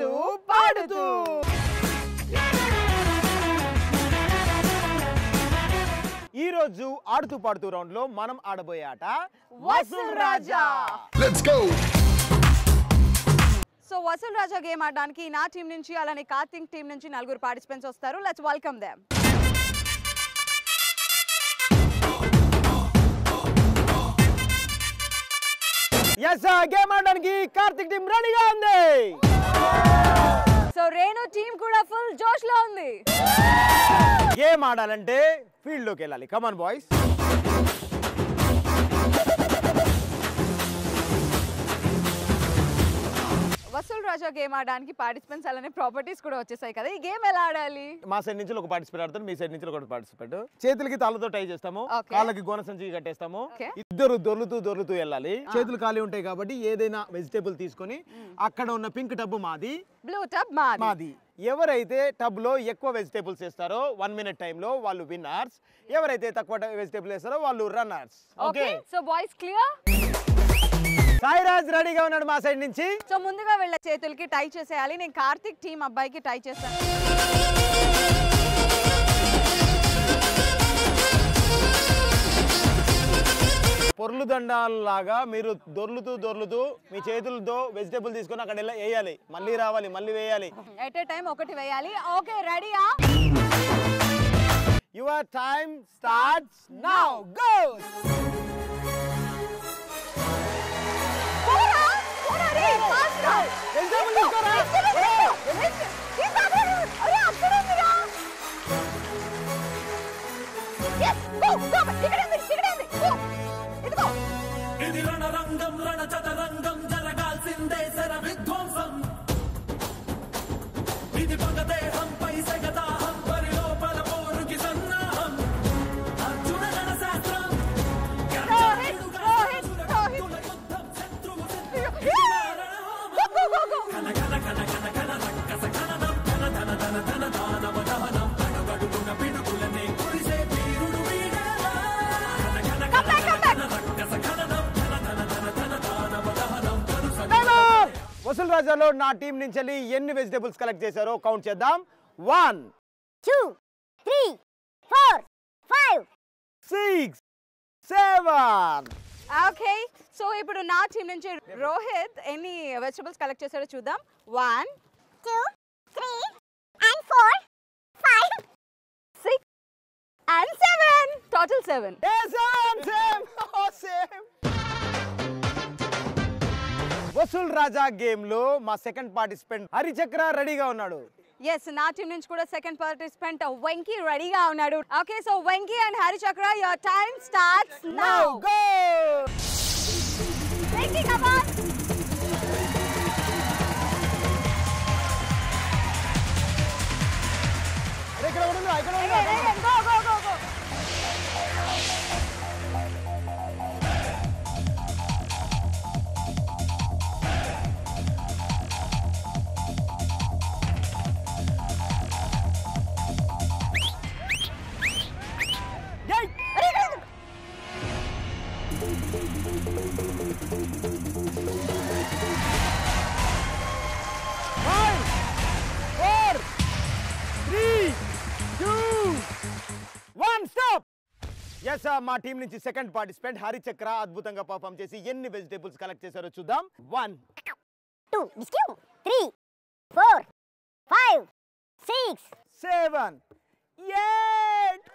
ఆడుతూ పాడుతూ. ఈ రోజు ఆడుతూ పాడుతూ రౌండ్లో మనం ఆడబోయే ఆట Vasool Raja. Let's go! So Vasool Raja game ఆడడానికి నా టీం నుంచి అలానే కార్తిక్ టీం నుంచి నలుగురు పార్టిసిపెంట్స్ వస్తారు. లెట్స్ వెల్కమ్ దెమ్ ఎస్ గేమ్ ఆడడానికి కార్తిక్ టీం రెడీగా ఉంది. సో రేణు టీం కూడా ఫుల్ జోష్లో ఉంది. గేమ్ ఆడాలంటే ఫీల్డ్లోకి వెళ్ళాలి come on boys Vasool Raja game ఆడడానికి పార్టిసిపెంట్స్ అలానే ప్రాపర్టీస్ కూడా వచ్చేసాయి కదా. ఈ గేమ్ ఎలా ఆడాలి? మా సైడ్ నుంచి ఒక పార్టిసిపేట్ ఆడతారు మీ సైడ్ నుంచి ఒక పార్టిసిపేట్ చేతులకి తాళ్ళతో టై చేస్తాము. కాళ్ళకి గోన సంచి కట్టేస్తాము. ఇద్దరు దొర్లుతూ దొర్లుతూ వెళ్ళాలి. చేతులు ఖాళీ ఉంటాయి కాబట్టి ఏదైనా వెజిటేబుల్ తీసుకొని అక్కడ ఉన్న పింక్ టబ్బు మాది. బ్లూ టబ్ మాది. మాది. ఎవరైతే టబ్లో ఎక్కువ వెజిటేబుల్స్ వేస్తారో వన్ మినిట్ టైంలో వాళ్ళు విన్నర్స్ ఎవరైతే తక్కువ వెజిటేబుల్ వేస్తారో వాళ్ళు runners okay. So boys clear Sairaj రెడీగా ఉన్నాడు మా సైడ్ నుంచి. సో ముందుగా వీళ్ళ చేతులకి టై చేసేయాలి. నేను కార్తిక్ టీం అబ్బాయికి టై చేస్తాను పొర్లు దండాలాగా మీరు దొర్లుతూ దొర్లుతూ మీ చేతులతో వెజిటేబుల్ తీసుకొని అక్కడ వేయాలి. మళ్ళీ రావాలి మళ్ళీ వేయాలి. ఎట్ ఏ టైం ఒకటి వేయాలి. ఓకే రెడీయా your time starts now go పోరా రే ఫాస్ట్గా వెజిటేబుల్ రాజాలో నా టీం నుంచి వెళ్ళి ఎన్ని వెజిటేబుల్స్ కలెక్ట్ చేశారో కౌంట్ చేద్దాం. One two, three, four, five. Six seven. Okay so ఇప్పుడు నా టీం నుంచి రోహిత్ ఎన్ని వెజిటబుల్స్ కలెక్ట్ చేశాడో చూద్దాం. One two, three, and four, five. Six and seven. Total seven. Vasool Raja గేమ్లో మా సెకండ్ పార్టిసిపెంట్ హరిచక్ర రెడీగా ఉన్నాడు. ఎస్ నా టీం నుంచి కూడా సెకండ్ పార్టిసిపెంట్ వెంకీ రెడీగా ఉన్నాడు. Okay so Venky and Hari Chakra your time starts now go Venky come on ఇక్కడ ఉండు, ఇక్కడ ఉండు. ఎస్ మా టీం నుంచి సెకండ్ పార్టిసిపెంట్ హరిచక్ర అద్భుతంగా పర్ఫామ్ చేసి ఎన్ని వెజిటేబుల్స్ కలెక్ట్ చేశారో చూద్దాం. One two, three, four, five, six. Seven eight.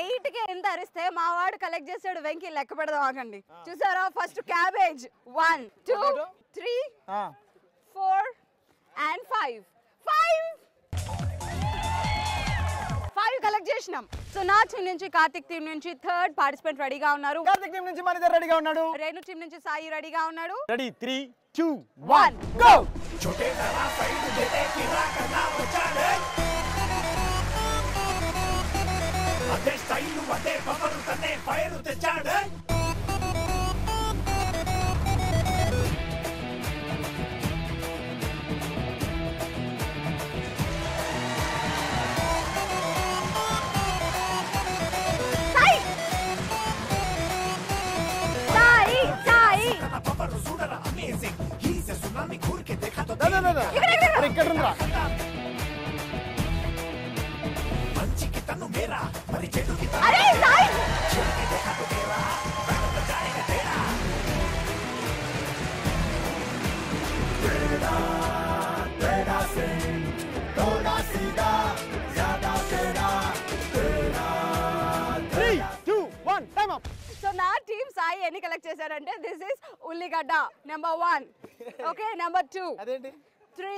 ఎయిట్కి ఎంత అరిస్తే మా వాడు కలెక్ట్ చేసాడు. వెంకీ లెక్క పెడదాం ఆగండి. చూసారా? First cabbage. One two? Three four and five five చేసినాం. సో నా టీం నుంచి కార్తిక్ టీం నుంచి థర్డ్ పార్టిసిపెంట్ రెడీగా ఉన్నారు. కార్తిక్ టీం నుంచి మనిదర్ రెడీగా ఉన్నాడు. రేణు టీం నుంచి సాయి రెడీగా ఉన్నాడు. Ready three two one go అదే స్టైలు అదే పవరు తనే ఫైరు తెచ్చ ఇక్కడ ఉందిరా అరే సాయి సో నా టీమ్ సాయి ఎన్ని కలెక్ట్ చేశారంటే దిస్ ఇస్ ఉల్లిగడ్డ number one okay number two అదేంటి? three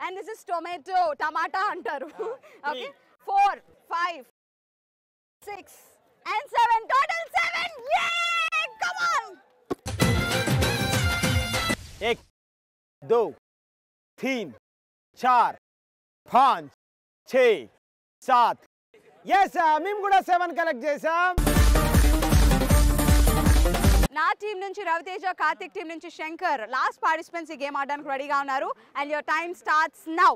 and this is tomato టమాటా అంటారు okay four five six and seven total seven come on एक दो तीन चार पाँच छ सात ఎస్ మేము కూడా సెవెన్ కలెక్ట్ చేసాం నా టీం నుంచి రవితేజ కార్తిక్ టీం నుంచి శంకర్ లాస్ట్ పార్టిసిపెంట్స్ ఈ గేమ్ ఆడడానికి రెడీగా ఉన్నారు. And your time starts now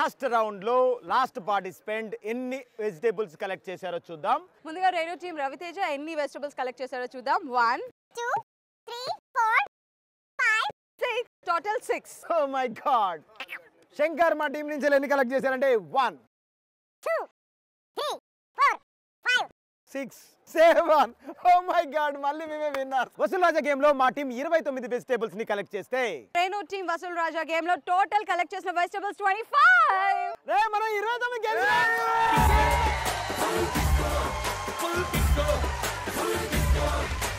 last రౌండ్లో లాస్ట్ పార్టిసిపెంట్ ఎన్ని వెజిటేబుల్స్ కలెక్ట్ చేశారో చూద్దాం. ముందుగా రేడియో టీం రవితేజ ఎన్ని వెజిటబుల్స్ కలెక్ట్ చేశారో చూద్దాం. One Two, three, four, five, six total six. Oh my god! Shankar మా టీం నుంచి ఎన్ని కలెక్ట్ చేశారంటే one. two, five, six seven. Oh my god మళ్ళీ మేమే విన్నారు వసూల్ రాజా గేమ్లో మా టీం ఇరవై తొమ్మిది వెజిటేబుల్స్ని కలెక్ట్ చేస్తే. రేణు టీం వసూల్ రాజా గేమ్లో టోటల్ కలెక్ట్ చేసిన వెజిటబుల్స్ ట్వంటీ ఫైవ్. రే మనం ఇరవై తొమ్మిది గెలిచాం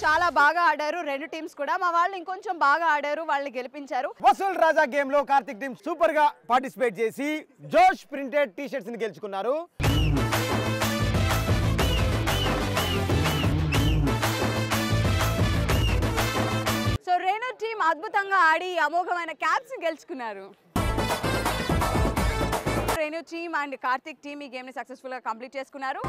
చాలా బాగా ఆడారు రెండు టీమ్స్ కూడా. మా వాళ్ళు ఇంకొంచెం బాగా ఆడారు వాళ్ళని గెలిపించారు. వసూల్ రాజా గేమ్లో కార్తిక్ టీం సూపర్గా పార్టిసిపేట్ చేసి జోష్ ప్రింటెడ్ టీ షర్ట్స్ని గెలుచుకున్నారు. రేణు టీం అద్భుతంగా ఆడి అమోఘమైన క్యాప్స్ గెలుచుకున్నారు. Renu team and Karthik team ఈ గేమ్ని సక్సెస్ఫుల్గా కంప్లీట్ చేసుకున్నారు.